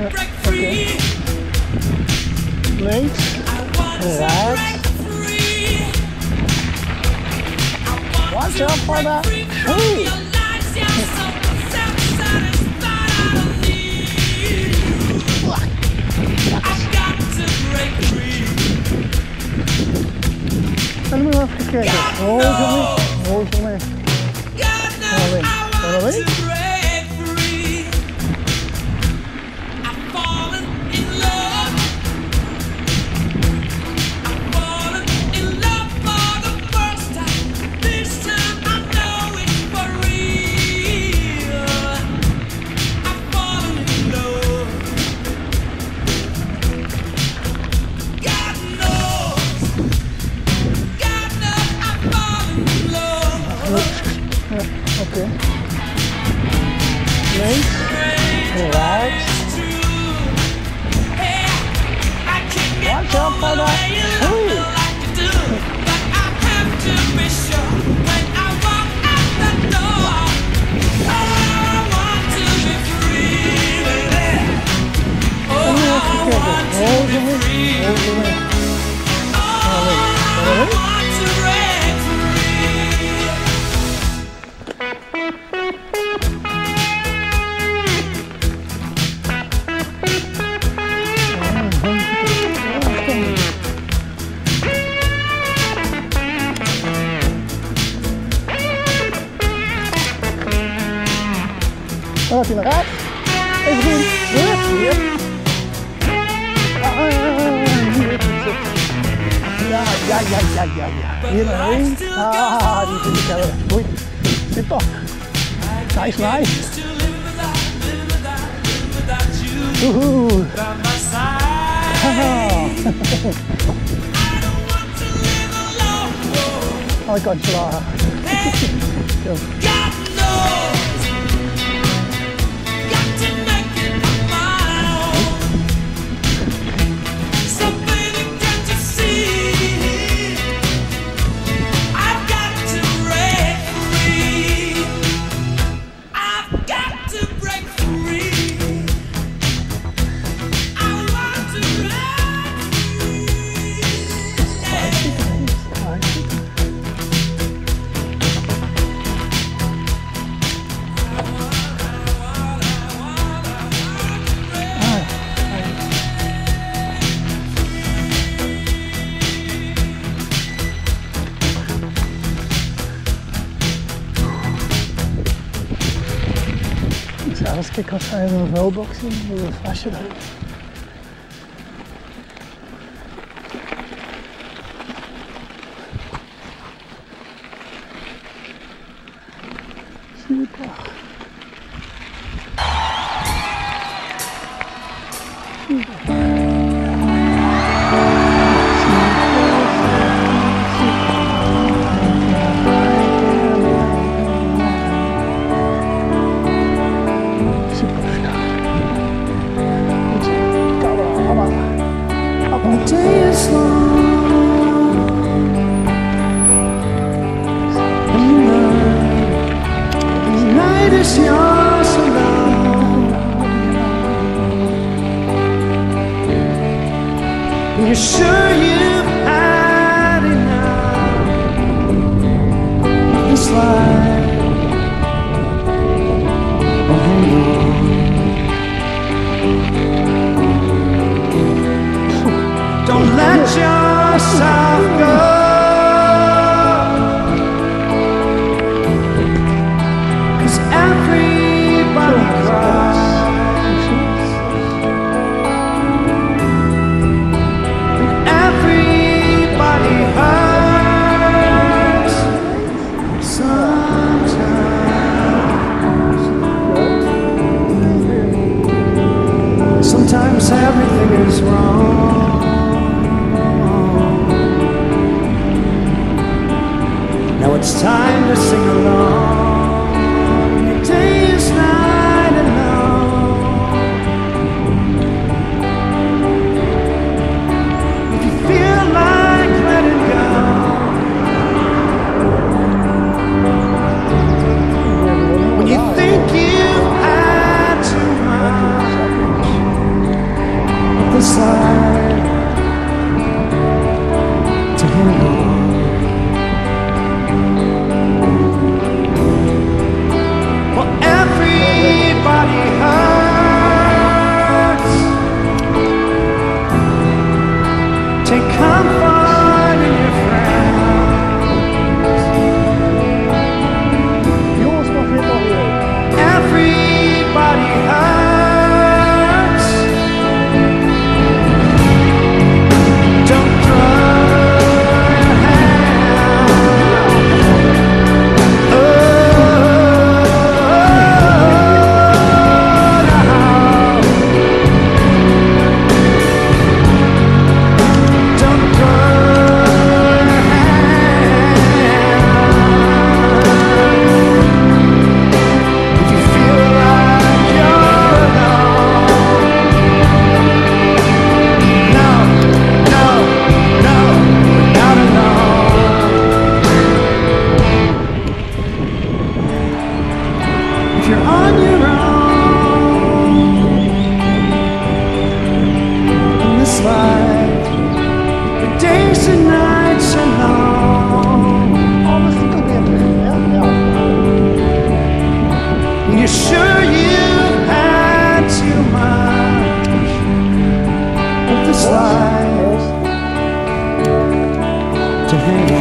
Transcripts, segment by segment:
Okay. Legs. Relax. Watch out for that tree. Alam mo mga kaya. Oo, kami. Oo, kami. Alright. Alright. Okay. Oh. It's good. Good. Yep. Ah, ah, ah, ah. Yeah, yeah, yeah, yeah, yeah, yeah. Yun na rin. Ah, dito di ka. Uy, ito. Nice, nice. Woohoo. Oh my God, Salah. als hij een vuilbox in, met een. Super. Yourself go. To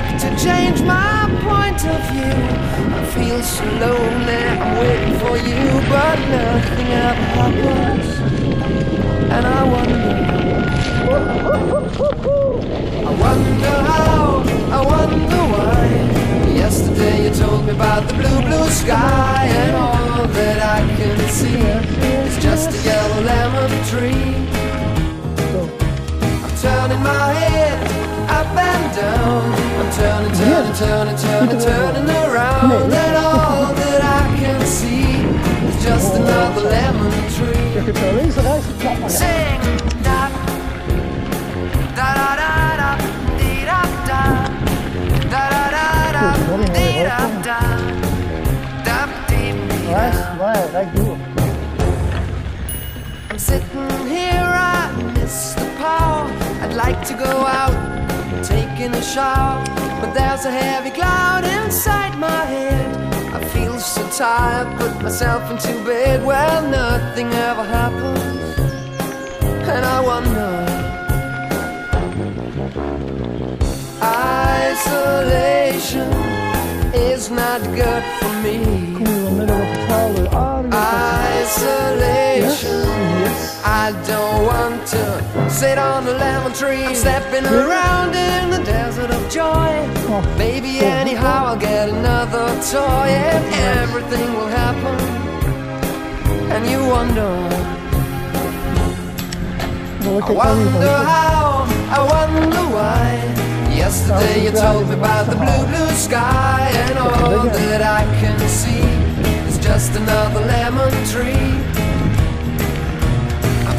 like to change my point of view. I feel so lonely, I'm waiting for you, but nothing ever happens. And I wonder. I wonder how, I wonder why. Yesterday you told me about the blue, blue sky, and all that I can see is just a yellow lemon tree. I'm turning my head up and down. I'm turning, turning, turning, turning, turning around. And all that I can see is just another lemon tree. Sing da da da da da da da. Da da da da da da. I'm sitting here, I miss the power. I'd like to go out taking a shower, but there's a heavy cloud inside my head. I feel so tired, put myself into bed. Well, nothing ever happens, and I wonder. Isolation is not good for me. Kom je wel midden op het verhaal. Isolation. I don't want to sit on a lemon tree. I'm stepping around in the desert of joy. Maybe anyhow I'll get another toy and everything will happen. And you wonder, I kijk daar niet wonder how, I wonder why. Yesterday you told me about the blue, blue sky, and all that I can see is just another lemon tree.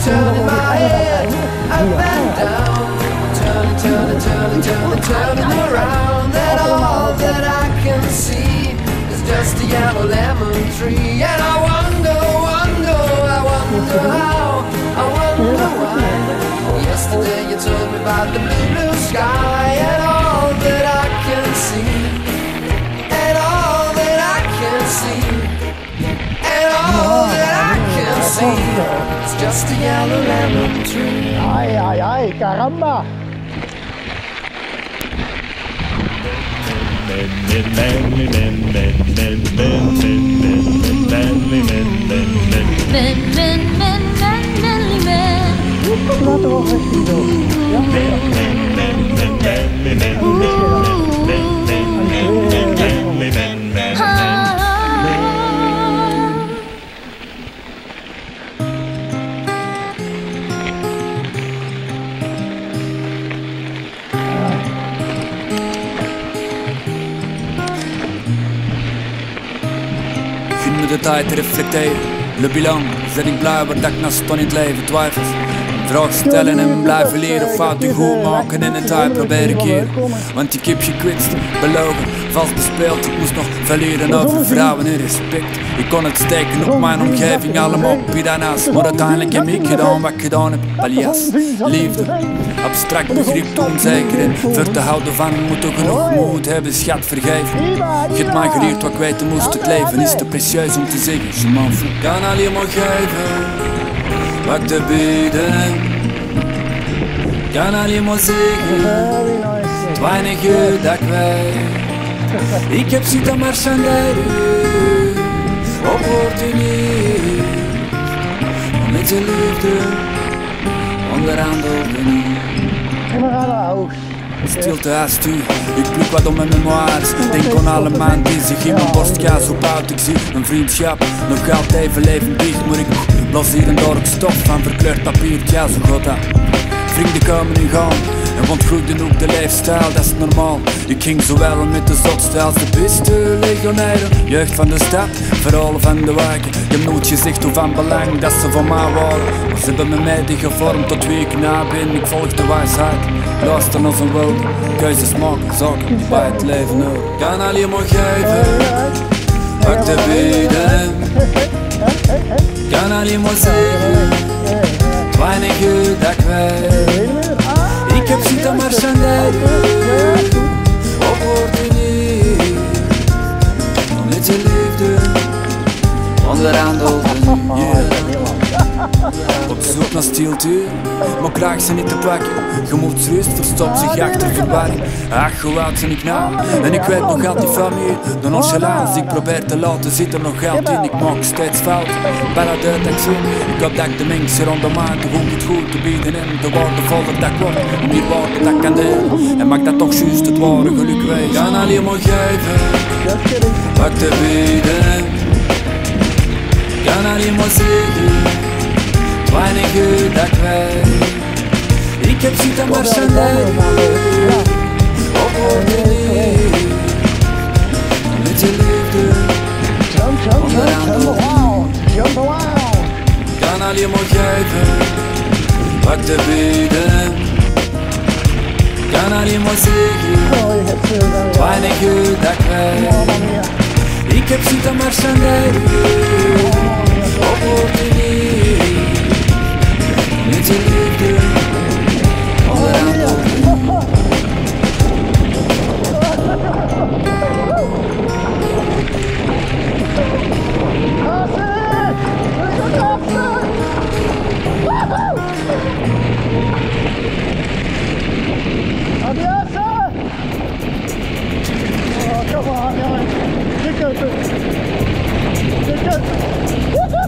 Turning my head up and down, turning, turning, turning, turning, turning around, and all that I can see is just a yellow lemon tree. And I wonder, wonder, I wonder how, I wonder why. Yesterday you told me about the blue, blue sky, sonido. It's just a yellow lemon tree. Ay, ay, ay, caramba. Plato ofrecido. Tijd te reflecteren. Le bilan, ik blij wat ik naast in het leven twijfels. Vraag stellen en blijven leren, fouten goed maken en een tijd proberen keren. Want ik heb gekwetst, belogen, vals bespeeld. Ik moest nog verleren over vrouwen en respect. Ik kon het steken op mijn omgeving, allemaal daarnaast. Maar uiteindelijk heb ik gedaan wat ik gedaan heb. Alias, liefde. Abstract begrip, onzeker en voor te houden van moet ook genoeg moed hebben, schat vergeven. Je hebt mij geleerd wat ik weten moest, het leven is te precieus om te zeggen. Je fout. Kan alleen maar geven wat ik te bieden heb. Kan alleen maar zeggen het weinige dat ik weet. Ik heb zitten marchanderen op opportunist. Met je liefde niet. Gaan naar huis. Stilte haast u, ik pluk wat om mijn memoires. Denk aan alle maanden die zich in mijn borst gaan. Zo oud ik zie een vriendschap. Nog altijd even leven dicht. Maar ik los hier en daar ook stof van verkleurd papier. Ja, zo gaat dat. Vrienden komen en gaan en ontgroeiden ook de leefstijl, dat is normaal. Ik ging zowel met de zotste als de beste legionairen. Jeugd van de stad, verhalen van de wijken Je hebt nooit gezegd hoe van belang dat ze van mij waren. Maar ze hebben me mede gevormd tot wie ik na ben. Ik volg de wijsheid, luister naar zijn woorden. Keuzes maken, zaken die bij het leven horen Kan alleen maar geven, ik te bieden. Kan alleen maar zeggen, het weinige dat ik kepsita marxanday Opportunist Om liefde Onderaan de yeah. Op zoek naar stilte Maar krijg ze niet te pakken Gemoedsrust verstopt zich achter verwarring Ach, hoe oud ben ik nou? En ik weet nog altijd van meer De nonchalance ik probeer te laten zitten nog altijd. Ik maak steeds fouten. Bijna uit ik hoop dat ik de mensen rondom mij Gewoon het goed te bieden en de waardevoller dat ik word Meer waarde dat ik kan delen. En maak dat toch juist het ware geluk wees Kan alleen maar geven. Wat te bieden. Kan alleen maar zeggen, Meine Güldakve Ik heb zitten maar zijn Op woorden Met je liefde Jump, jump, jump, jump around. Jump around. Kan al je moet geven Pak de bieden Kan al je Ik heb zitten Oh, come on, guys. Get good. Get good.